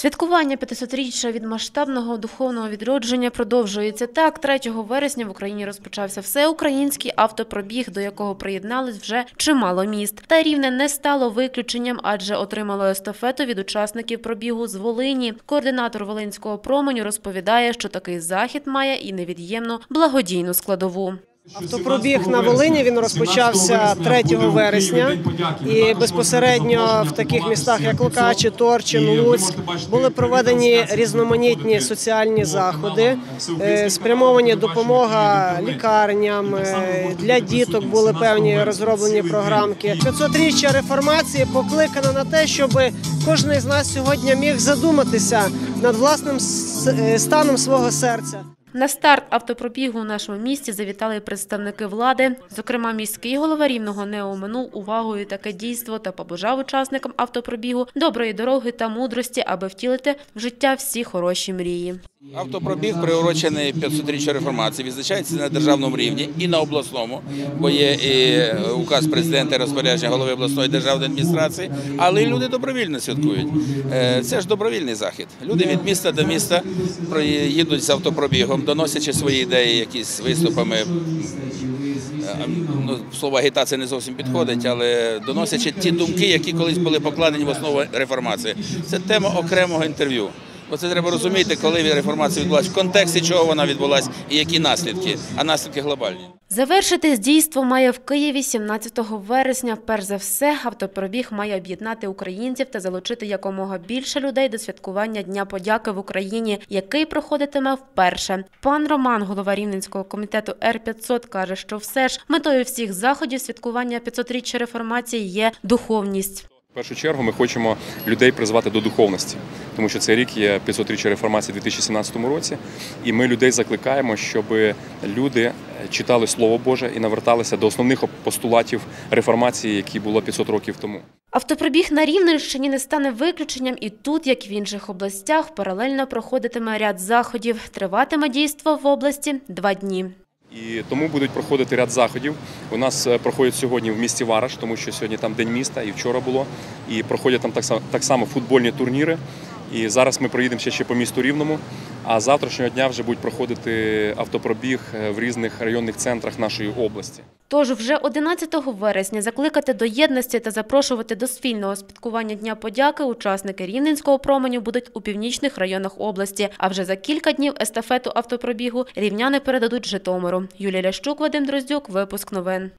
Святкування 500-річчя від масштабного духовного відродження продовжується. Так, 3 вересня в Україні розпочався всеукраїнський автопробіг, до якого приєднались вже чимало міст. Та рівне не стало виключенням, адже отримало естафету від учасників пробігу з Волині. Координатор Волинського променю розповідає, що такий захід має і невід'ємну благодійну складову. Автопробіг на Волині він розпочався 3 вересня, і безпосередньо в таких містах, як Лукачі, Торчин, Луцьк, були проведені різноманітні соціальні заходи, е, спрямовані допомога лікарням е, для діток. Були певні розроблені програмки. 500-річчя реформації покликано на те, щоб кожен з нас сьогодні міг задуматися над власним е, станом свого серця. На старт автопробігу у нашому місті завітали представники влади. Зокрема, міський голова рівного не оминув увагою таке дійство та побажав учасникам автопробігу доброї дороги та мудрості, аби втілити в життя всі хороші мрії. Автопробіг приурочений 500-річчю реформації, відзначається на державному рівні і на обласному, бо є і указ президента і розпорядження голови обласної державної адміністрації, але й люди добровільно святкують. Е, Це ж добровільний захід. Люди від міста до міста їдуть з автопробігом, доносячи свої ідеї, якісь виступами. Е, Ну, слово агітація не зовсім підходить, але доносячи ті думки, які колись були покладені в основу реформації. Це тема окремого інтерв'ю. Бо це треба розуміти, коли реформація відбулася, в контексті чого вона відбулася і які наслідки, а наслідки глобальні. Завершити дійство має в Києві 17 вересня. Перш за все, автопробіг має об'єднати українців та залучити якомога більше людей до святкування Дня подяки в Україні, який проходитиме вперше. Пан Роман, голова Рівненського комітету Р-500, каже, що все ж метою всіх заходів святкування 500-річчя реформації є духовність. В першу чергу ми хочемо людей призвати до духовності, тому що цей рік є 500-річчя реформації у 2017 році, і ми людей закликаємо, щоб люди читали Слово Боже і наверталися до основних постулатів реформації, які було 500 років тому. Автопробіг на Рівненщині не стане виключенням і тут, як в інших областях, паралельно проходитиме ряд заходів. Триватиме дійство в області два дні. І тому будуть проходити ряд заходів. У нас е, проходять сьогодні в місті Вараш, тому що сьогодні там день міста, і вчора було. І проходять там так само, так само футбольні турніри. І зараз ми проїдемо ще, по місту Рівному. А завтрашнього дня вже будуть проходити автопробіг е, в різних районних центрах нашої області. Тож вже 11 вересня закликати до єдності та запрошувати до спільного святкування Дня подяки учасники Рівненського променю будуть у північних районах області. А вже за кілька днів естафету автопробігу рівняни передадуть Житомиру. Юлія Лящук, Вадим Дроздюк, випуск новин.